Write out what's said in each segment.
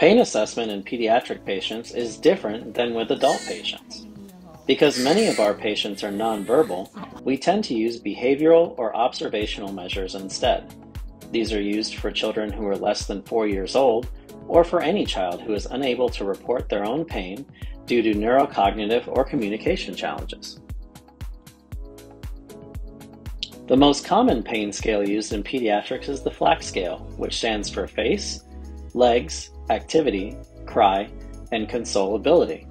Pain assessment in pediatric patients is different than with adult patients. Because many of our patients are nonverbal, we tend to use behavioral or observational measures instead. These are used for children who are less than four years old or for any child who is unable to report their own pain due to neurocognitive or communication challenges. The most common pain scale used in pediatrics is the FLACC scale, which stands for face, legs, activity, cry, and consolability.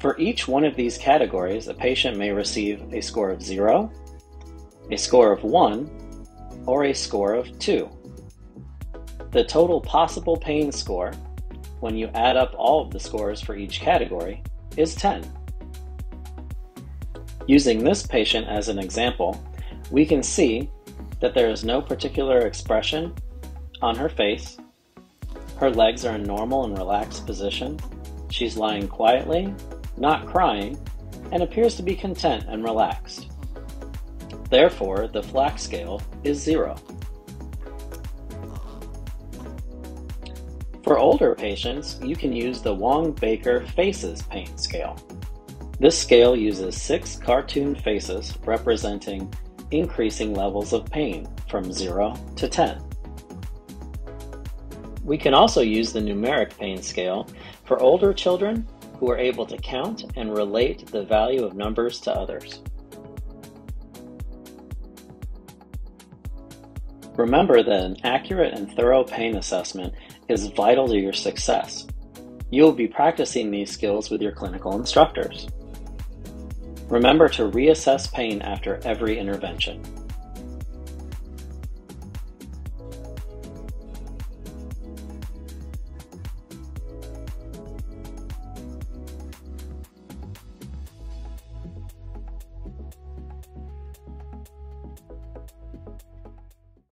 For each one of these categories, a patient may receive a score of 0, a score of 1, or a score of 2. The total possible pain score, when you add up all of the scores for each category, is 10. Using this patient as an example, we can see that there is no particular expression on her face. Her legs are in normal and relaxed position. She's lying quietly, not crying, and appears to be content and relaxed. Therefore, the FLACC scale is zero. For older patients, you can use the Wong-Baker Faces Pain Scale. This scale uses six cartoon faces representing increasing levels of pain from 0 to 10. We can also use the numeric pain scale for older children who are able to count and relate the value of numbers to others. Remember that an accurate and thorough pain assessment is vital to your success. You will be practicing these skills with your clinical instructors. Remember to reassess pain after every intervention.